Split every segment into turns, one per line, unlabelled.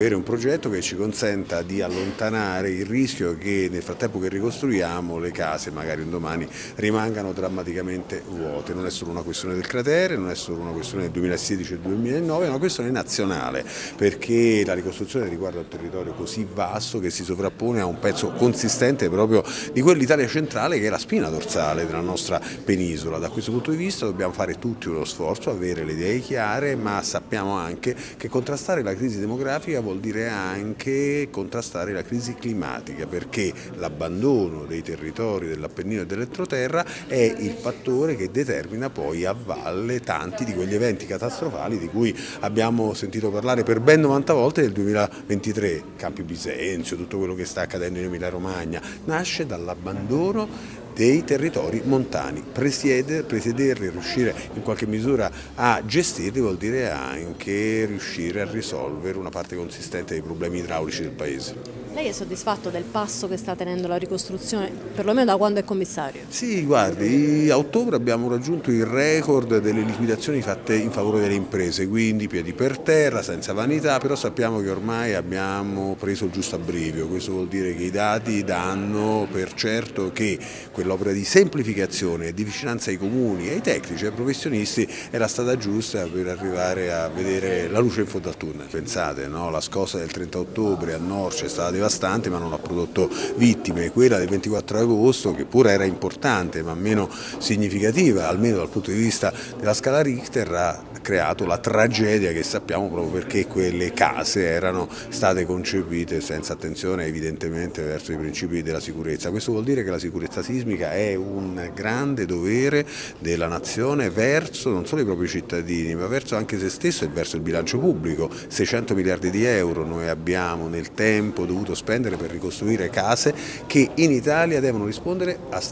Avere un progetto che ci consenta di allontanare il rischio che nel frattempo che ricostruiamo le case magari un domani rimangano drammaticamente vuote. Non è solo una questione del cratere, non è solo una questione del 2016 e 2009, è una questione nazionale perché la ricostruzione riguarda un territorio così vasto che si sovrappone a un pezzo consistente proprio di quell'Italia centrale che è la spina dorsale della nostra penisola. Da questo punto di vista dobbiamo fare tutti uno sforzo, avere le idee chiare, ma sappiamo anche che contrastare la crisi demografica vuol dire anche contrastare la crisi climatica perché l'abbandono dei territori dell'Appennino e dell'Entroterra è il fattore che determina poi a valle tanti di quegli eventi catastrofali di cui abbiamo sentito parlare per ben 90 volte nel 2023, Campi Bisenzio, tutto quello che sta accadendo in Emilia Romagna, nasce dall'abbandono dei territori montani. Presiedere, presiederli, riuscire in qualche misura a gestirli vuol dire anche riuscire a risolvere una parte consistente dei problemi idraulici del Paese.
Lei è soddisfatto del passo che sta tenendo la ricostruzione, perlomeno da quando è commissario?
Sì, guardi, a ottobre abbiamo raggiunto il record delle liquidazioni fatte in favore delle imprese, quindi piedi per terra, senza vanità, però sappiamo che ormai abbiamo preso il giusto abbrivio, questo vuol dire che i dati danno per certo che quell'opera di semplificazione e di vicinanza ai comuni, ai tecnici, ai professionisti era stata giusta per arrivare a vedere la luce in fondo al tunnel. Pensate, no? la scossa del 30 ottobre a Norcia è stata devastante devastante ma non ha prodotto vittime, quella del 24 agosto che pure era importante ma meno significativa almeno dal punto di vista della scala Richter ha creato la tragedia che sappiamo proprio perché quelle case erano state concepite senza attenzione evidentemente verso i principi della sicurezza. Questo vuol dire che la sicurezza sismica è un grande dovere della nazione verso non solo i propri cittadini ma verso anche se stesso e verso il bilancio pubblico. 600 miliardi di euro noi abbiamo nel tempo dovuto spendere per ricostruire case che in Italia devono rispondere a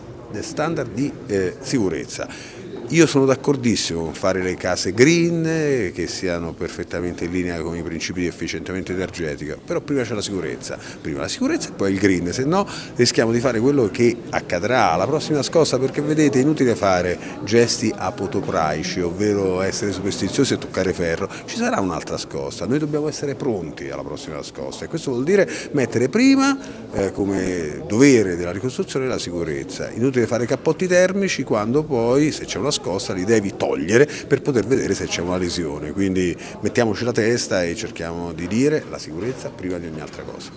standard di eh, sicurezza. Io sono d'accordissimo con fare le case green che siano perfettamente in linea con i principi di efficientamento energetico, però prima c'è la sicurezza, prima la sicurezza e poi il green, se no rischiamo di fare quello che accadrà alla prossima scossa perché vedete è inutile fare gesti apotopraici, ovvero essere superstiziosi e toccare ferro, ci sarà un'altra scossa, noi dobbiamo essere pronti alla prossima scossa e questo vuol dire mettere prima eh, come dovere della ricostruzione la sicurezza, inutile fare cappotti termici quando poi se c'è una nascosta li devi togliere per poter vedere se c'è una lesione, quindi mettiamoci la testa e cerchiamo di dire la sicurezza prima di ogni altra cosa.